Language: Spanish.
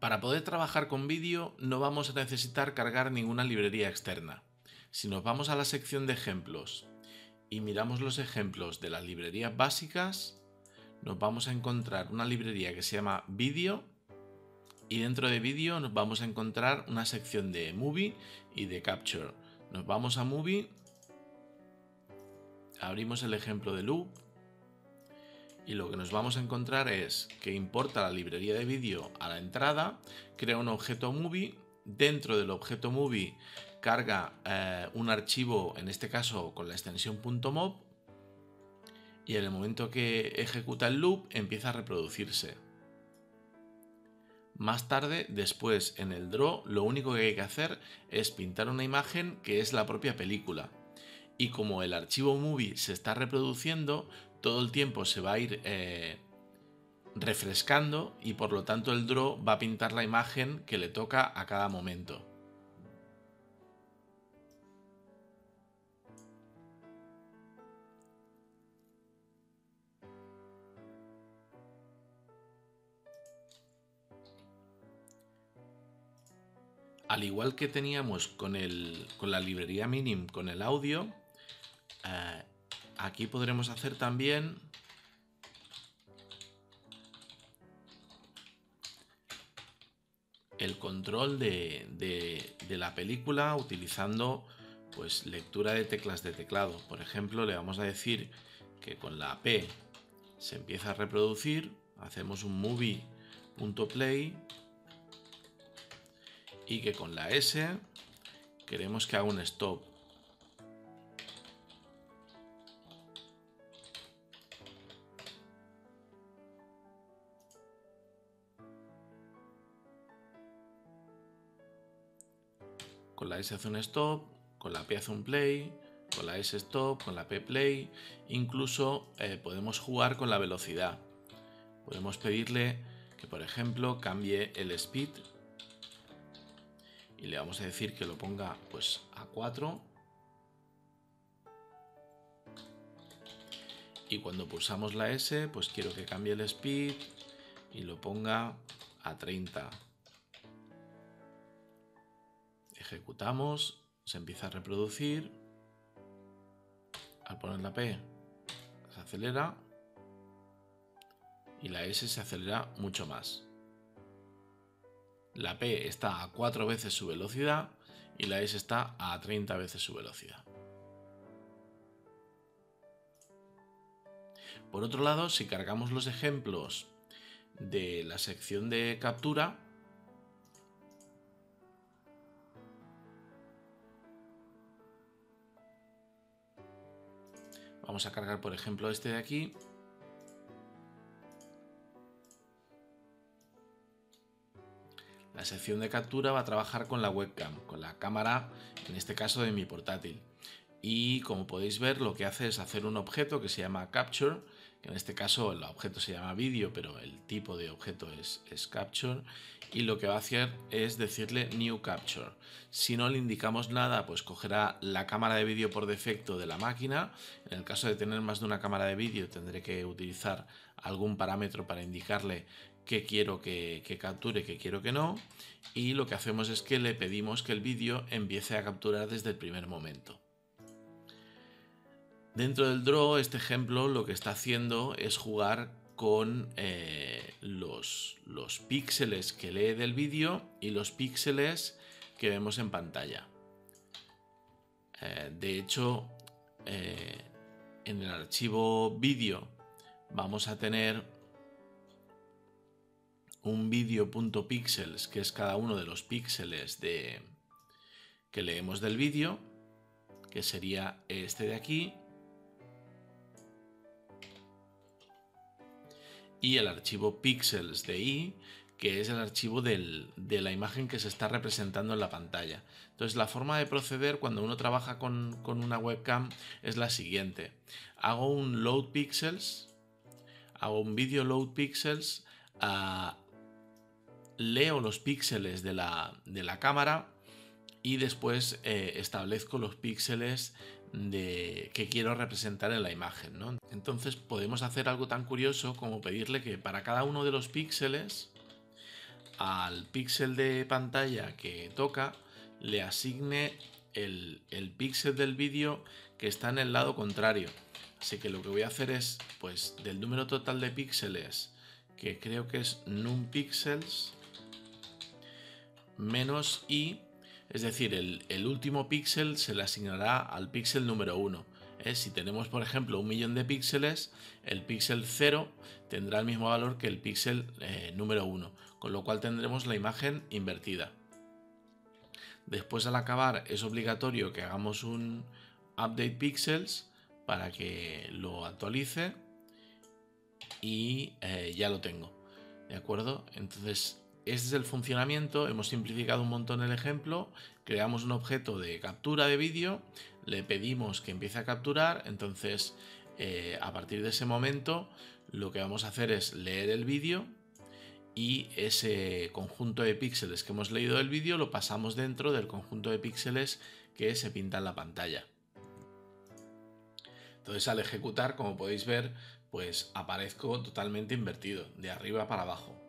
Para poder trabajar con vídeo no vamos a necesitar cargar ninguna librería externa. Si nos vamos a la sección de ejemplos y miramos los ejemplos de las librerías básicas, nos vamos a encontrar una librería que se llama Video y dentro de Video nos vamos a encontrar una sección de Movie y de Capture. Nos vamos a Movie, abrimos el ejemplo de Loop y lo que nos vamos a encontrar es que importa la librería de vídeo a la entrada, crea un objeto movie, dentro del objeto movie carga eh, un archivo, en este caso con la extensión .mob, y en el momento que ejecuta el loop empieza a reproducirse. Más tarde, después en el draw, lo único que hay que hacer es pintar una imagen que es la propia película. Y como el archivo movie se está reproduciendo, todo el tiempo se va a ir eh, refrescando y por lo tanto el draw va a pintar la imagen que le toca a cada momento. Al igual que teníamos con, con la librería Minim con el audio, eh, aquí podremos hacer también el control de, la película utilizando pues lectura de teclas de teclado. Por ejemplo, le vamos a decir que con la P se empieza a reproducir, hacemos un movie.play y que con la S queremos que haga un stop. Con la S hace un stop, con la P hace un play, con la S stop, con la P play, incluso eh, podemos jugar con la velocidad. Podemos pedirle que por ejemplo cambie el speed y le vamos a decir que lo ponga pues a 4 y cuando pulsamos la S pues quiero que cambie el speed y lo ponga a 30 ejecutamos, se empieza a reproducir, al poner la P se acelera y la S se acelera mucho más. La P está a 4 veces su velocidad y la S está a 30 veces su velocidad. Por otro lado, si cargamos los ejemplos de la sección de captura, Vamos a cargar, por ejemplo, este de aquí. La sección de captura va a trabajar con la webcam, con la cámara, en este caso de mi portátil. Y como podéis ver, lo que hace es hacer un objeto que se llama capture, en este caso el objeto se llama vídeo, pero el tipo de objeto es, capture, y lo que va a hacer es decirle new capture. Si no le indicamos nada, pues cogerá la cámara de vídeo por defecto de la máquina. En el caso de tener más de una cámara de vídeo, tendré que utilizar algún parámetro para indicarle qué quiero que, que capture, qué quiero que no. Y lo que hacemos es que le pedimos que el vídeo empiece a capturar desde el primer momento. Dentro del draw, este ejemplo lo que está haciendo es jugar con eh, los, los píxeles que lee del vídeo y los píxeles que vemos en pantalla. Eh, de hecho, eh, en el archivo vídeo vamos a tener un vídeo.pixels, que es cada uno de los píxeles de, que leemos del vídeo, que sería este de aquí, y el archivo pixels de i, que es el archivo de la imagen que se está representando en la pantalla. Entonces la forma de proceder cuando uno trabaja con, una webcam es la siguiente. Hago un load pixels, hago un video load pixels, ah, leo los píxeles de la, cámara y después eh, establezco los píxeles de que quiero representar en la imagen. ¿no? Entonces podemos hacer algo tan curioso como pedirle que para cada uno de los píxeles al píxel de pantalla que toca le asigne el, el píxel del vídeo que está en el lado contrario. Así que lo que voy a hacer es, pues, del número total de píxeles, que creo que es numpixels, menos i, es decir, el, último píxel se le asignará al píxel número 1. ¿eh? Si tenemos, por ejemplo, un millón de píxeles, el píxel 0 tendrá el mismo valor que el píxel eh, número 1, con lo cual tendremos la imagen invertida. Después al acabar es obligatorio que hagamos un update pixels para que lo actualice y eh, ya lo tengo. ¿De acuerdo? Entonces, este es el funcionamiento. Hemos simplificado un montón el ejemplo. Creamos un objeto de captura de vídeo. Le pedimos que empiece a capturar. Entonces, eh, a partir de ese momento, lo que vamos a hacer es leer el vídeo y ese conjunto de píxeles que hemos leído del vídeo lo pasamos dentro del conjunto de píxeles que se pinta en la pantalla. Entonces al ejecutar, como podéis ver, pues aparezco totalmente invertido, de arriba para abajo.